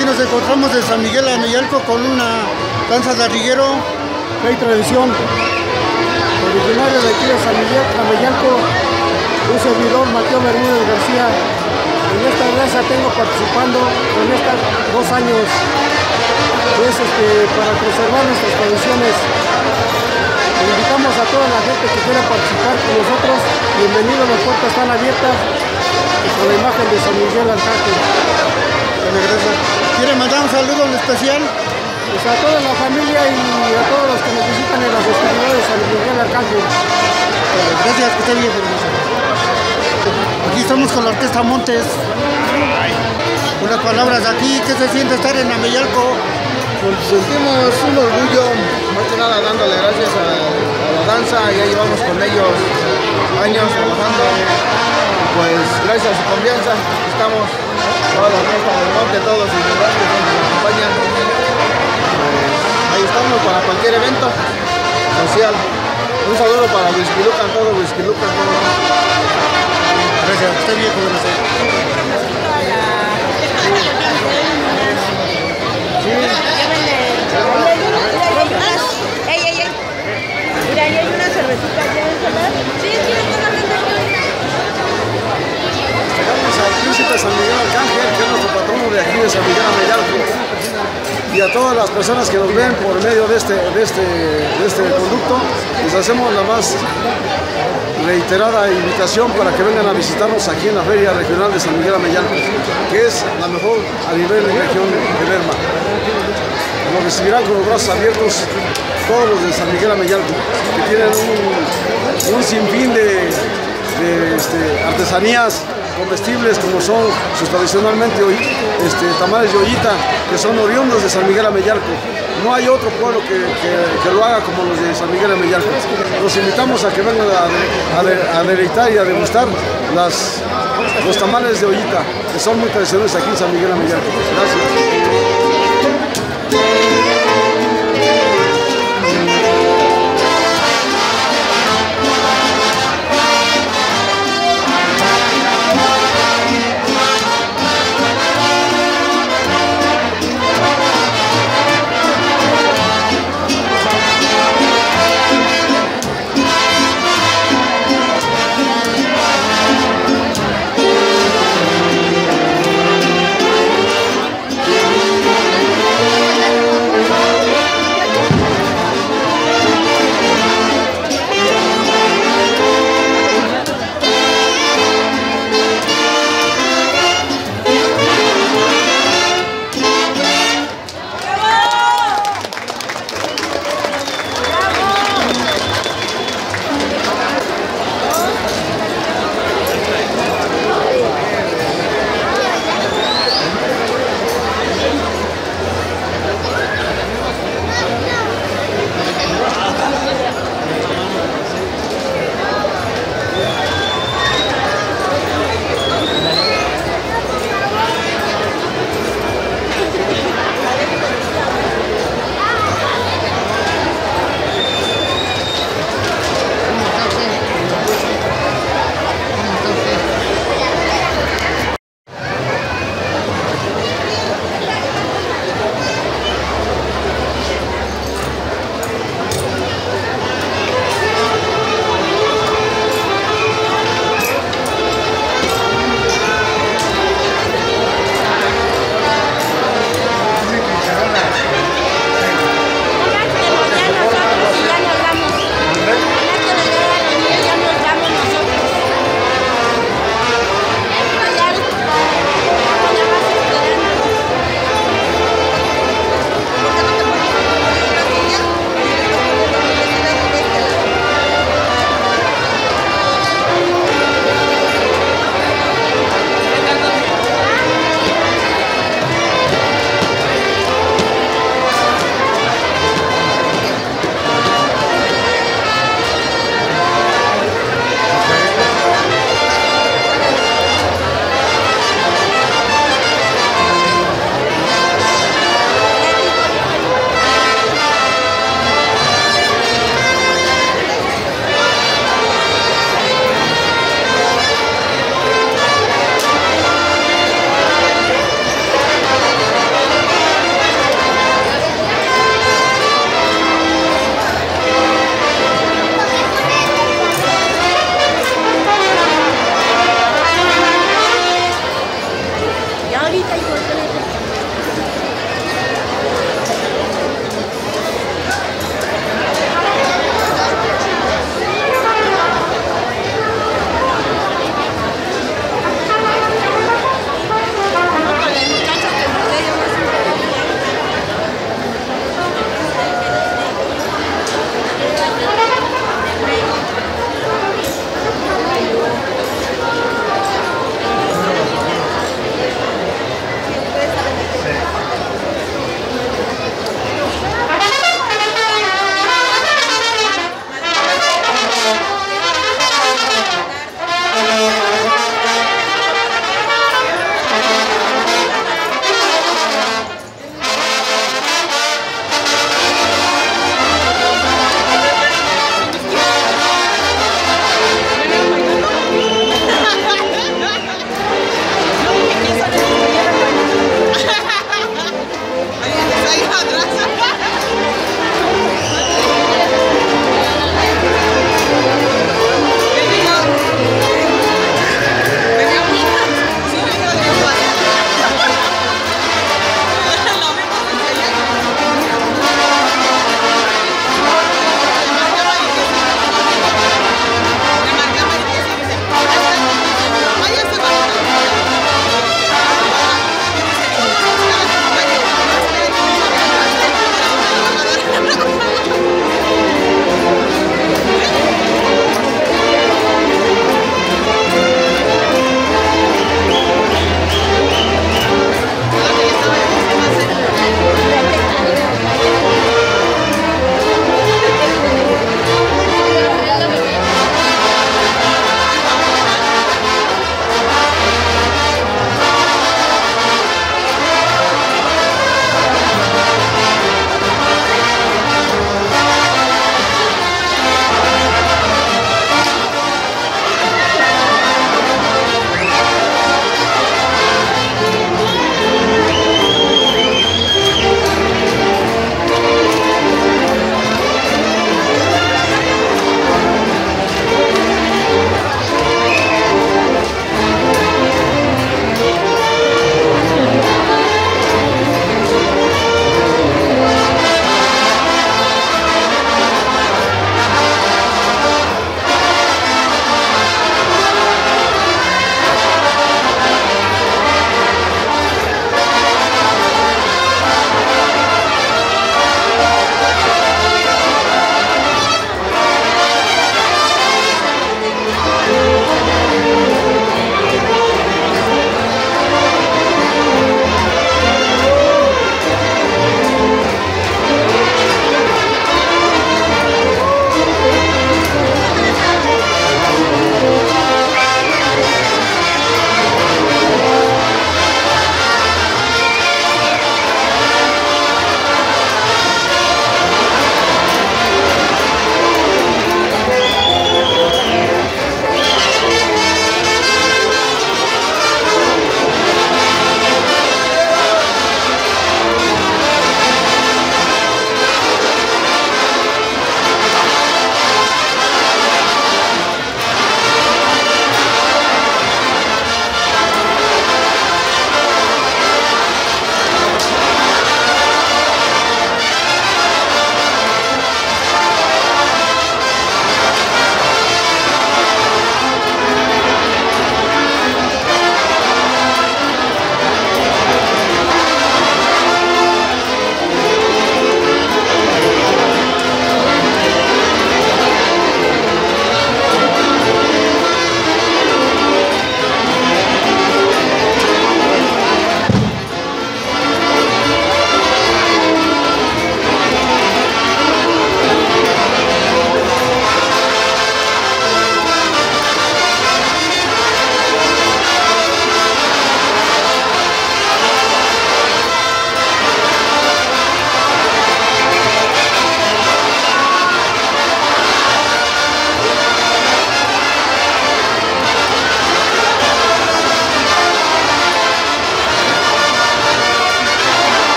Aquí nos encontramos en San Miguel Ameyalco con una danza de arriguero. Hay tradición. Originario de aquí de San Miguel Ameyalco, un servidor Mateo Bermúdez García. En esta danza tengo participando en estos dos años. Es este, para conservar nuestras tradiciones. Invitamos a toda la gente que quiera participar con nosotros. Bienvenidos, las puertas están abiertas con la imagen de San Miguel Arcángel. ¿Quiere mandar un saludo en especial? Pues a toda la familia y a todos los que nos visitan en las festividades de San Miguel Arcángel. Gracias, que esté bien. Aquí estamos con la Orquesta Montes. Unas palabras aquí, ¿qué se siente estar en Ameyalco? Pues sentimos un orgullo, más que nada dándole gracias a, a la danza, ya llevamos con ellos años trabajando pues gracias a su confianza estamos toda la fiesta del monte, todos los integrantes que nos acompañan. Pues, ahí estamos para cualquier evento social. Un saludo para Whisky Lucan, todo Whisky Lucan, todo. Gracias, usted bien, gracias. Ey, ey, ey. Mira, ahí hay una cervecita, ¿quieren tomar? Sí, quiero tomar Llegamos al príncipe San Miguel Arcángel, que es nuestro patrono de aquí de San Miguel Ameyalco. Y a todas las personas que nos ven por medio de este, de este, de este conducto, les hacemos la más reiterada invitación para que vengan a visitarnos aquí en la Feria Regional de San Miguel Ameyalco, que es la mejor a nivel de región de Lerma. Nos recibirán con los brazos abiertos todos los de San Miguel Ameyalco, que tienen un, un sinfín de, de este, artesanías comestibles como son sus tradicionalmente este, tamales de ollita, que son oriundos de San Miguel Ameyalco. No hay otro pueblo que, que, lo haga como los de San Miguel Ameyalco. Los invitamos a que vengan a, a, a deleitar y a degustar las, los tamales de ollita, que son muy tradicionales aquí en San Miguel Ameyalco. Gracias.